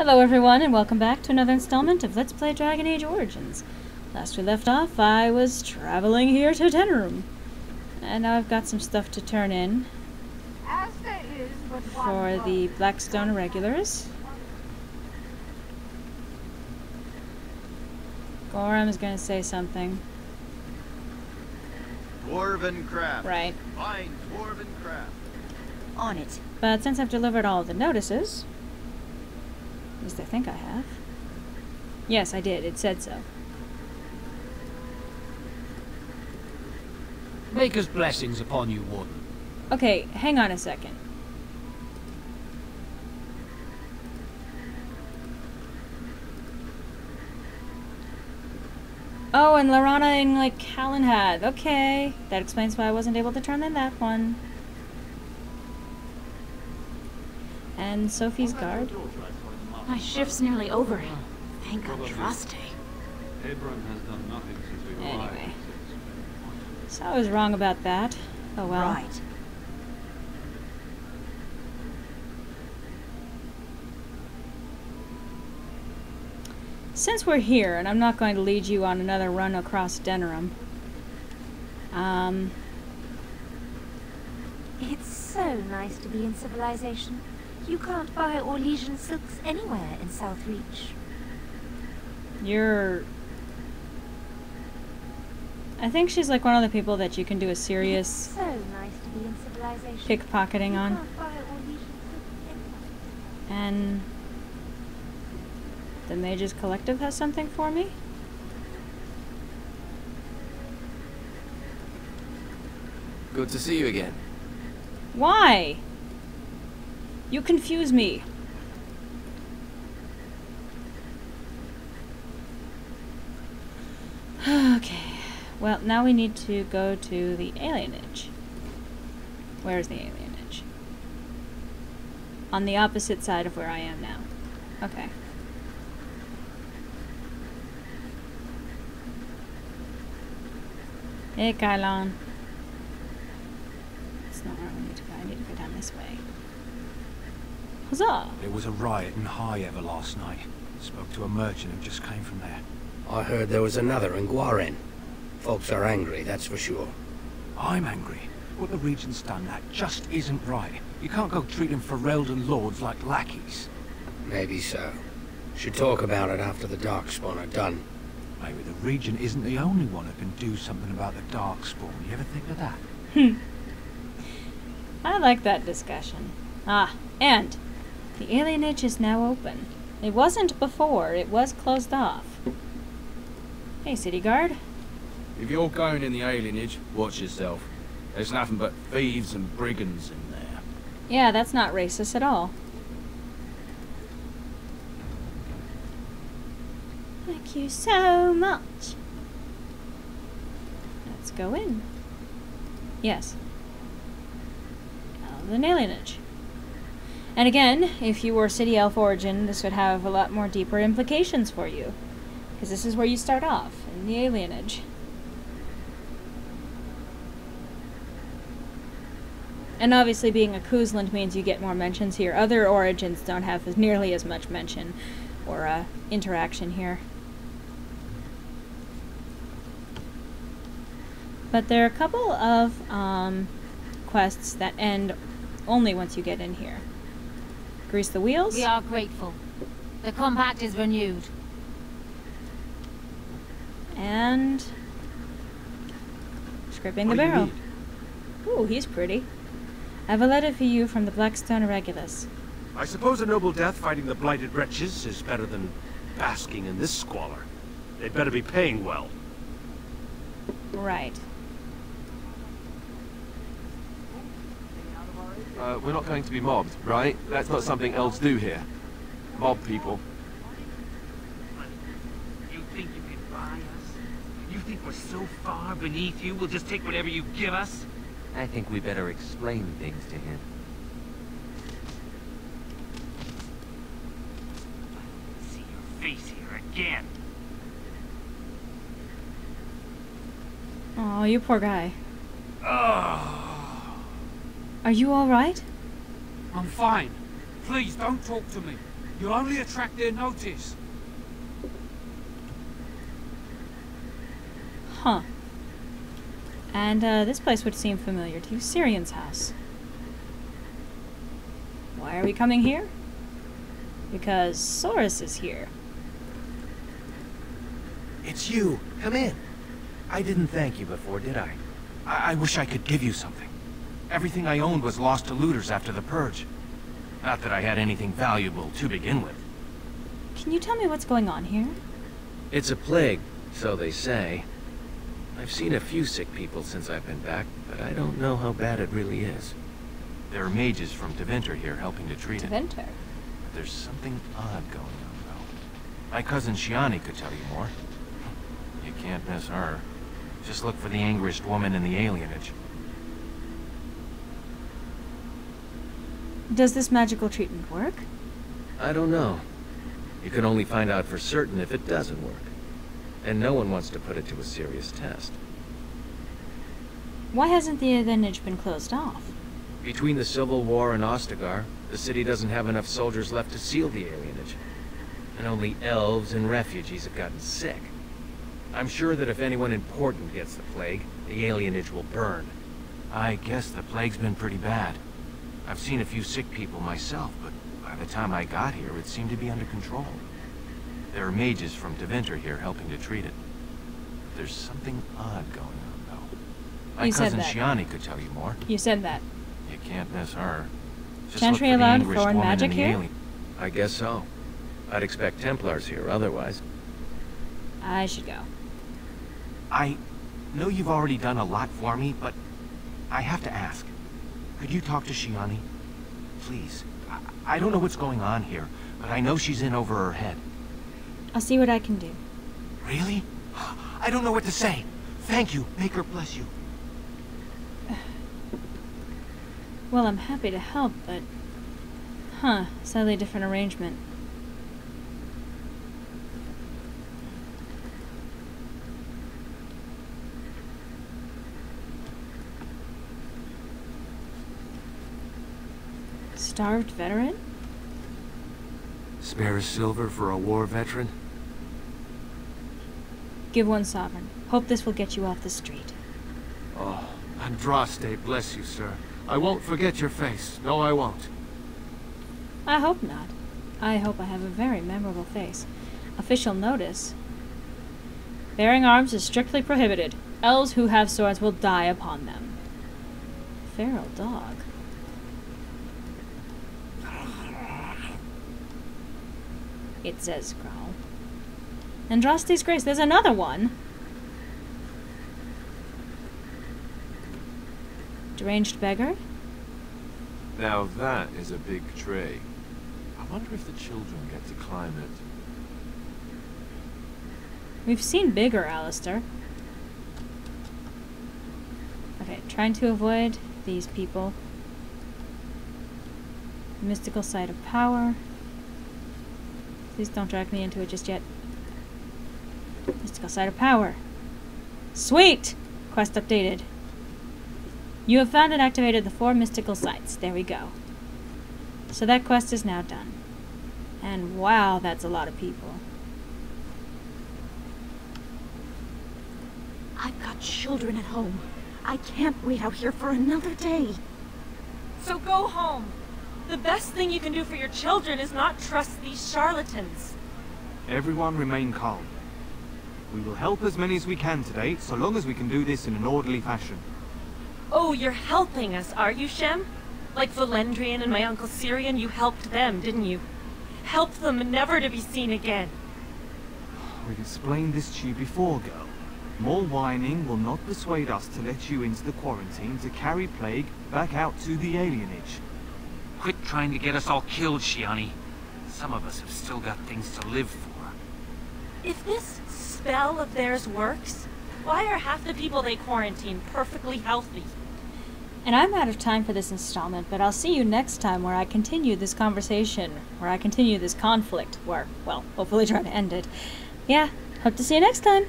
Hello everyone and welcome back to another installment of Let's Play Dragon Age Origins. Last we left off, I was traveling here to Denerim. And now I've got some stuff to turn in As there is but for God. the Blackstone Irregulars. Gorim is going to say something. Dwarven craft. Right. Fine dwarven craft. On it. But since I've delivered all the notices, at least I think I have. Yes, I did. It said so. Maker's blessings upon you, Warden. Okay, hang on a second. Oh, and Lorana and like Callan had. Okay, that explains why I wasn't able to turn in that one. And Sophie's guard. My shift's nearly over. Thank Andraste. Hebron has done nothing since we arrived. Anyway. So I was wrong about that. Oh well. Right. Since we're here, and I'm not going to lead you on another run across Denerim, um, It's so nice to be in civilization. You can't buy Orlesian silks anywhere in Southreach. you're. I think she's like one of the people that you can do a serious so nice to be in civilization. pickpocketing on. can't buy Orlesian silks anywhere. And. The Mages Collective has something for me? Good to see you again. Why? You confuse me. okay. Well, now we need to go to the alienage. Where's the alienage? On the opposite side of where I am now. Okay. Hey, Kylon. That's not where I need to go. I need to go down this way. Huzzah! There was a riot in Highever last night. Spoke to a merchant who just came from there. I heard there was another in Gwaren. Folks are angry, that's for sure. I'm angry. What the Regent's done, that just isn't right. You can't go treating Ferelden lords like lackeys. Maybe so. Should talk about it after the Darkspawn are done. Maybe the Regent isn't the only one who can do something about the Darkspawn. You ever think of that? Hmm. I like that discussion. Ah, and the alienage is now open. It wasn't before, it was closed off. Hey, city guard. If you're going in the alienage, watch yourself. There's nothing but thieves and brigands in there. Yeah, that's not racist at all. Thank you so much. Let's go in. Yes. Now, the alienage. And again, if you were City Elf Origin, this would have a lot more deeper implications for you. Because this is where you start off, in the alienage. And obviously being a Cousland means you get more mentions here. Other origins don't have as nearly as much mention or uh, interaction here. But there are a couple of um, quests that end only once you get in here. Grease the wheels. We are grateful. The compact is renewed. And scraping What the barrel. need? Ooh, he's pretty. I have a letter for you from the Blackstone Irregulars. I suppose a noble death fighting the blighted wretches is better than basking in this squalor. They'd better be paying well. Right. Uh, we're not going to be mobbed, right? That's not something elves do here. Mob people. You think you can buy us? You think we're so far beneath you, we'll just take whatever you give us? I think we better explain things to him. See your face here again. Oh, you poor guy. Oh, Are you all right? I'm fine. Please don't talk to me. You'll only attract their notice. Huh. And uh, this place would seem familiar to you. Cyrion's house. Why are we coming here? Because Soris is here. It's you. Come in. I didn't thank you before, did I? I, I wish I could give you something. Everything I owned was lost to looters after the purge. Not that I had anything valuable to begin with. Can you tell me what's going on here? It's a plague, so they say. I've seen a few sick people since I've been back, but I don't know how bad it really is. There are mages from Tevinter here helping to treat it. Tevinter? There's something odd going on, though. My cousin Shianni could tell you more. You can't miss her. Just look for the angriest woman in the alienage. Does this magical treatment work? I don't know. You can only find out for certain if it doesn't work. And no one wants to put it to a serious test. Why hasn't the alienage been closed off? Between the Civil War and Ostagar, the city doesn't have enough soldiers left to seal the alienage. And only elves and refugees have gotten sick. I'm sure that if anyone important gets the plague, the alienage will burn. I guess the plague's been pretty bad. I've seen a few sick people myself, but by the time I got here, it seemed to be under control. There are mages from Tevinter here helping to treat it. There's something odd going on, though. My You cousin. Shianni could tell you more. You said that. You can't miss her. Just Can't look we for the allow angriest foreign magic here? alien- I guess so. I'd expect Templars here otherwise. I should go. I know you've already done a lot for me, but I have to ask. Could you talk to Shianni? Please. I, I don't know what's going on here, but I know she's in over her head. I'll see what I can do. Really? I don't know what to say. Thank you. Maker bless you. Well, I'm happy to help, but... Huh, slightly different arrangement. Starved veteran? Spare a silver for a war veteran? Give one sovereign. Hope this will get you off the street. Oh, Andraste, bless you, sir. I won't forget your face. No, I won't. I hope not. I hope I have a very memorable face. Official notice. Bearing arms is strictly prohibited. Elves who have swords will die upon them. Feral dog. It says growl. Andraste's Grace, there's another one! Deranged beggar? Now that is a big tray. I wonder if the children get to climb it. We've seen bigger, Alistair. Okay, trying to avoid these people. Mystical site of power. Please don't drag me into it just yet. Mystical site of power. Sweet! Quest updated. You have found and activated the four mystical sites. There we go. So that quest is now done. And wow, that's a lot of people. I've got children at home. I can't wait out here for another day. So go home. The best thing you can do for your children is not trust these charlatans. Everyone remain calm. We will help as many as we can today, so long as we can do this in an orderly fashion. Oh, you're helping us, are you, Shem? Like Valendrian and my uncle Cyrion, you helped them, didn't you? Helped them never to be seen again. We've explained this to you before, girl. More whining will not persuade us to let you into the quarantine to carry plague back out to the alienage. Quit trying to get us all killed, Shianni. Some of us have still got things to live for. If this spell of theirs works, why are half the people they quarantine perfectly healthy? And I'm out of time for this installment, but I'll see you next time where I continue this conversation, where I continue this conflict, where, well, hopefully try to end it. Yeah, hope to see you next time.